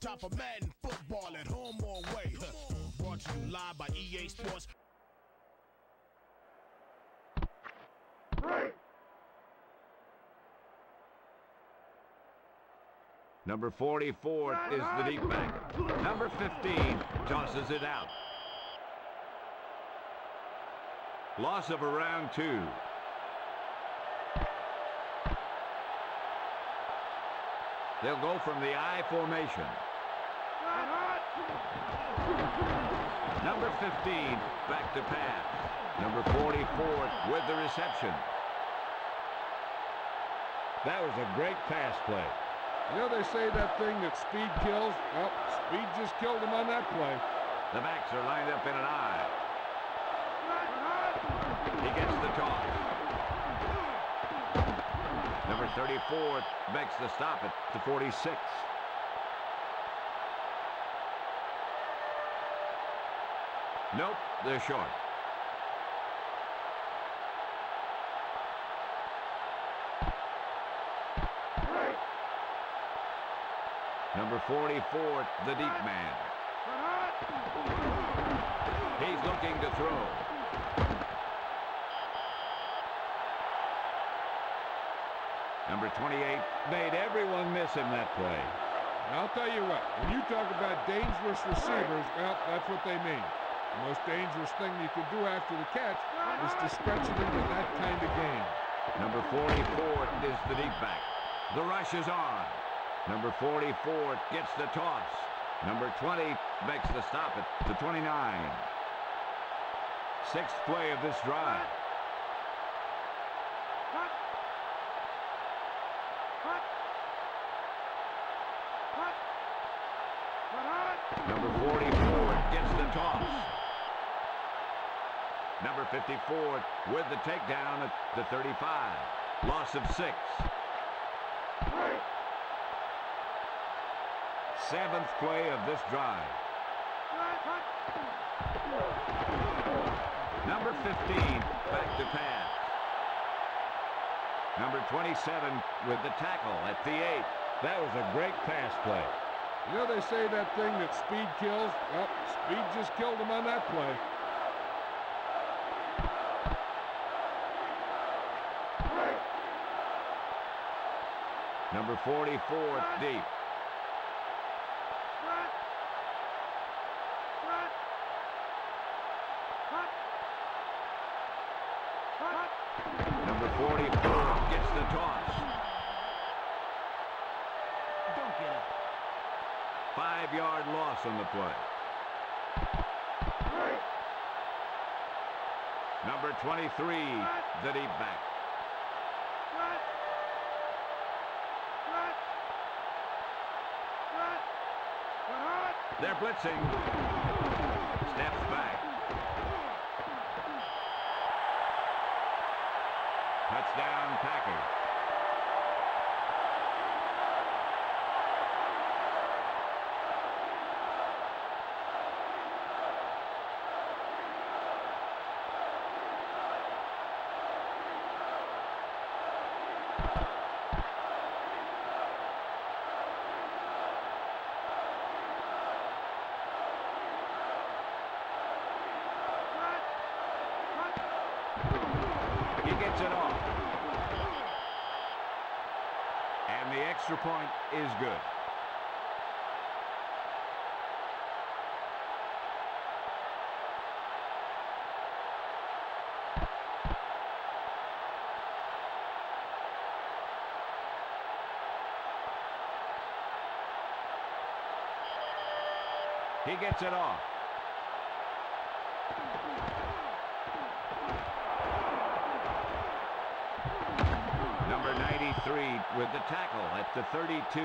Top of Madden football at home or away. Brought to you live by EA Sports. Number 44 is the deep back. Number 15 tosses it out. Loss of around two. They'll go from the I formation. Number 15 back to pass. Number 44 with the reception. That was a great pass play. You know they say that thing that speed kills? Well, speed just killed him on that play. The backs are lined up in an I. He gets the toss. Number 34 makes the stop at the 46. Nope, they're short. Number 44, the deep man. He's looking to throw. Number 28 made everyone miss him that play. I'll tell you what, when you talk about dangerous receivers, well, that's what they mean. The most dangerous thing you can do after the catch is to stretch it into that kind of game. Number 44 is the deep back. The rush is on. Number 44 gets the toss. Number 20 makes the stop at the 29. Sixth play of this drive. Number 44 gets the toss. Number 54 with the takedown at the 35. Loss of six. Seventh play of this drive. Number 15 back to pass. Number 27 with the tackle at the 8. That was a great pass play. You know they say that thing that speed kills? Well, speed just killed him on that play. Number 44 deep. Number 44 gets the toss. Don't get up. Five-yard loss on the play. Number 23, the deep back. They're blitzing. Steps back. Touchdown, Packers. He gets it off. And the extra point is good. He gets it off. Number 93 with the tackle at the 32.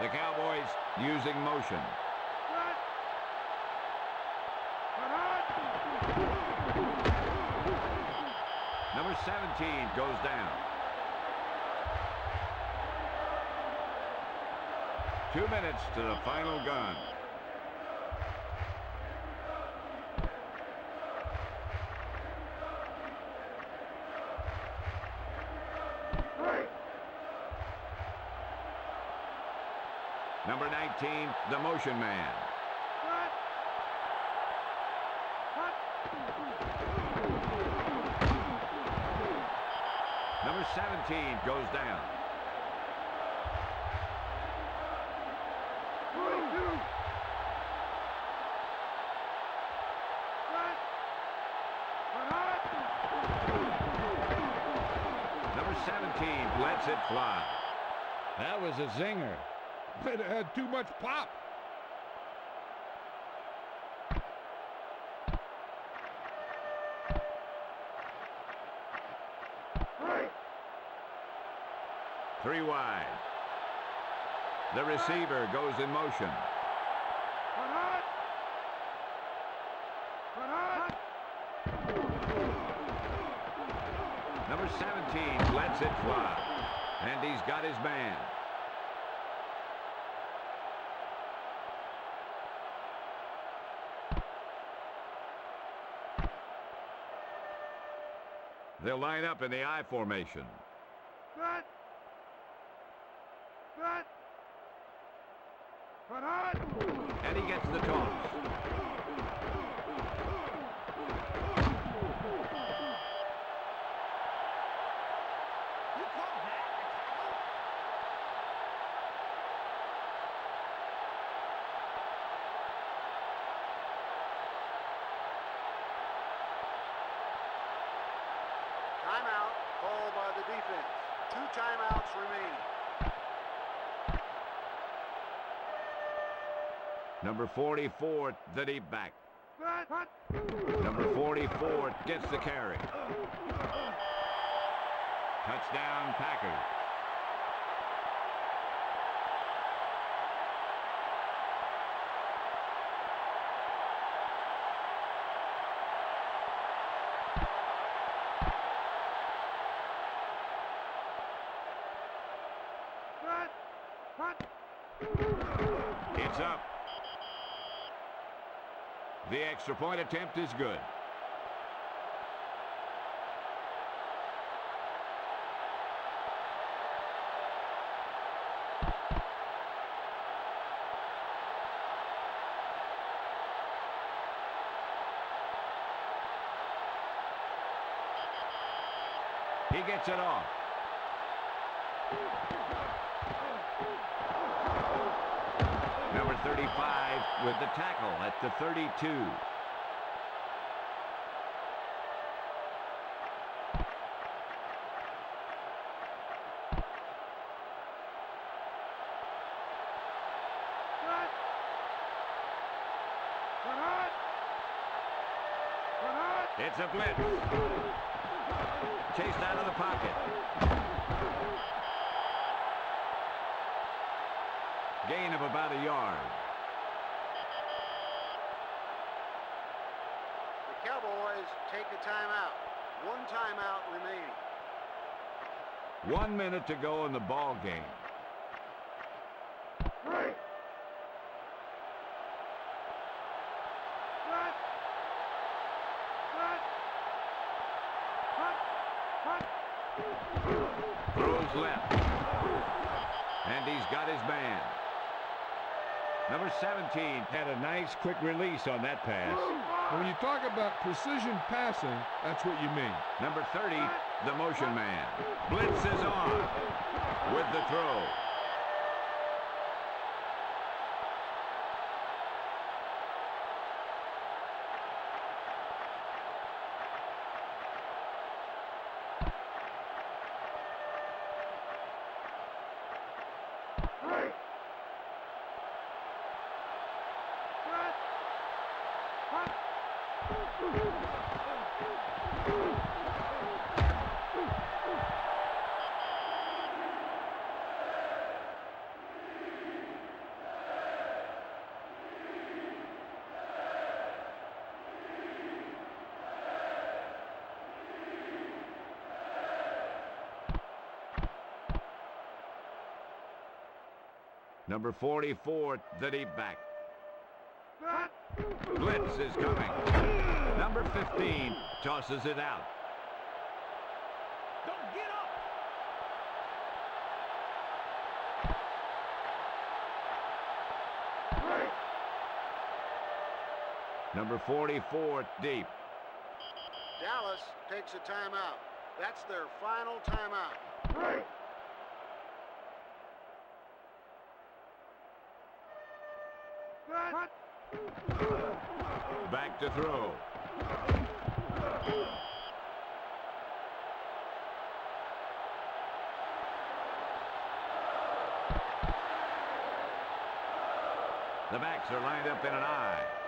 The Cowboys using motion. Number 17 goes down. Two minutes to the final gun. Number 19, the motion man. Number 17 goes down. Number 17 lets it fly. That was a zinger. It had too much pop. Three wide. The receiver goes in motion. Number 17 lets it fly. And he's got his man. They'll line up in the I formation. And he gets the toss. Timeout called by the defense. Two timeouts remaining. Number 44, the deep back. Number 44 gets the carry. Touchdown, Packers. It's up. The extra point attempt is good. He gets it off. Number 35 with the tackle at the 32. It's a blitz. Chased out of the pocket. Gain of about a yard. The Cowboys take a timeout. One timeout remaining. One minute to go in the ball game. Throws left. And he's got his man. Number 17 had a nice quick release on that pass. When you talk about precision passing, that's what you mean. Number 30, the motion man. Blitz is on with the throw. Hey! Number 44, the deep back. Blitz is coming. Number 15 tosses it out. Number 44, deep. Dallas takes a timeout. That's their final timeout. Back to throw. The backs are lined up in an I.